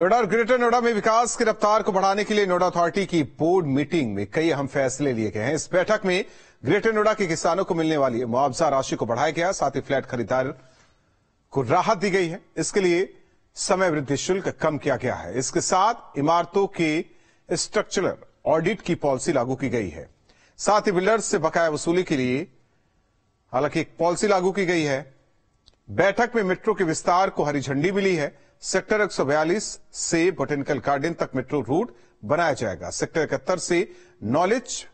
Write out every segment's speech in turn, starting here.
नोएडा और ग्रेटर नोएडा में विकास की रफ्तार को बढ़ाने के लिए नोएडा अथॉरिटी की बोर्ड मीटिंग में कई अहम फैसले लिए गए हैं। इस बैठक में ग्रेटर नोएडा के किसानों को मिलने वाली मुआवजा राशि को बढ़ाया गया, साथ ही फ्लैट खरीदार को राहत दी गई है। इसके लिए समय वृद्धि शुल्क कम किया गया है। इसके साथ इमारतों के स्ट्रक्चरल ऑडिट की पॉलिसी लागू की गई है। साथ ही बिल्डर्स से बकाया वसूली के लिए हालाँकि एक पॉलिसी लागू की गई है। बैठक में मेट्रो के विस्तार को हरी झंडी मिली है। सेक्टर 142 से बोटेनिकल गार्डन तक मेट्रो रूट बनाया जाएगा। सेक्टर इकहत्तर से नॉलेज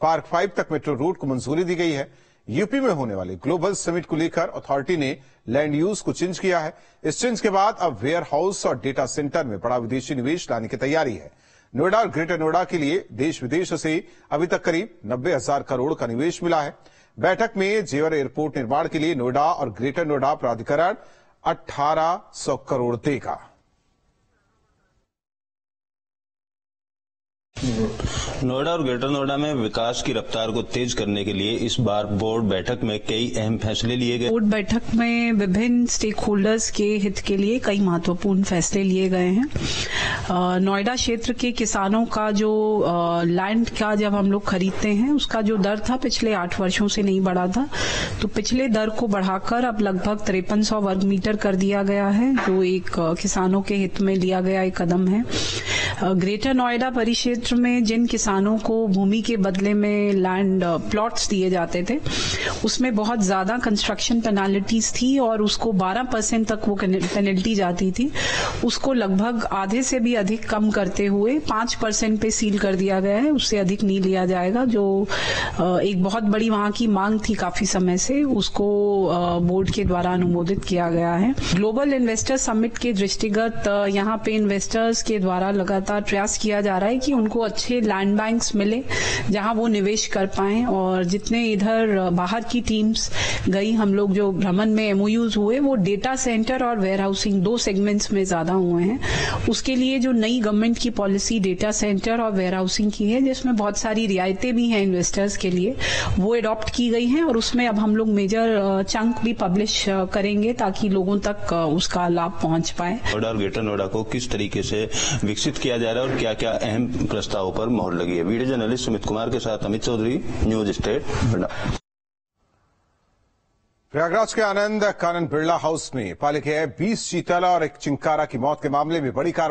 पार्क फाइव तक मेट्रो रूट को मंजूरी दी गई है। यूपी में होने वाले ग्लोबल समिट को लेकर अथॉरिटी ने लैंड यूज़ को चेंज किया है। इस चेंज के बाद अब वेयर हाउस और डेटा सेंटर में बड़ा विदेशी निवेश लाने की तैयारी है। नोएडा और ग्रेटर नोएडा के लिए देश विदेश से अभी तक करीब नब्बे हज़ार करोड़ का निवेश मिला है। बैठक में जेवर एयरपोर्ट निर्माण के लिए नोएडा और ग्रेटर नोएडा प्राधिकरण 1800 करोड़ देगा नोएडा और ग्रेटर नोएडा में विकास की रफ्तार को तेज करने के लिए इस बार बोर्ड बैठक में कई अहम फैसले लिए गए। बोर्ड बैठक में विभिन्न स्टेक होल्डर्स के हित के लिए कई महत्वपूर्ण फैसले लिए गए हैं। नोएडा क्षेत्र के किसानों का जो लैंड का जब हम लोग खरीदते हैं, उसका जो दर था पिछले आठ वर्षों से नहीं बढ़ा था। तो पिछले दर को बढ़ाकर अब लगभग तिरपन वर्ग मीटर कर दिया गया है, जो एक किसानों के हित में लिया गया एक कदम है। ग्रेटर नोएडा परिक्षेत्र में जिन किसानों को भूमि के बदले में लैंड प्लॉट्स दिए जाते थे, उसमें बहुत ज़्यादा कंस्ट्रक्शन पेनाल्टीज थी और उसको 12 परसेंट तक वो पेनल्टी जाती थी। उसको लगभग आधे से भी अधिक कम करते हुए 5 परसेंट पे सील कर दिया गया है। उससे अधिक नहीं लिया जाएगा, जो एक बहुत बड़ी वहाँ की मांग थी काफ़ी समय से, उसको बोर्ड के द्वारा अनुमोदित किया गया है। ग्लोबल इन्वेस्टर समिट के दृष्टिगत यहाँ पे इन्वेस्टर्स के द्वारा लगातार प्रयास किया जा रहा है कि उनको अच्छे लैंड बैंक्स मिले, जहाँ वो निवेश कर पाए और जितने इधर बाहर की टीम्स गई, हम लोग जो भ्रमण में एमओयूज हुए, वो डेटा सेंटर और वेयर हाउसिंग दो सेगमेंट्स में ज़्यादा हुए हैं। उसके लिए जो नई गवर्नमेंट की पॉलिसी डेटा सेंटर और वेयर हाउसिंग की है, जिसमें बहुत सारी रियायतें भी हैं इन्वेस्टर्स के लिए, वो एडॉप्ट की गई हैं और उसमें अब हम लोग मेजर चंक भी पब्लिश करेंगे ताकि लोगों तक उसका लाभ पहुँच पाए। नोएडा और ग्रेटर नोएडा को किस तरीके से विकसित किया जा रहा है और क्या क्या अहम प्रस्तावों पर मोहर लगी है। वीडियो जर्नलिस्ट सुमित कुमार के साथ अमित चौधरी, न्यूज़ स्टेट प्रयागराज के आनंद कानन बिरला हाउस में पाले गए 20 चीतल और एक चिंकारा की मौत के मामले में बड़ी कार्रवाई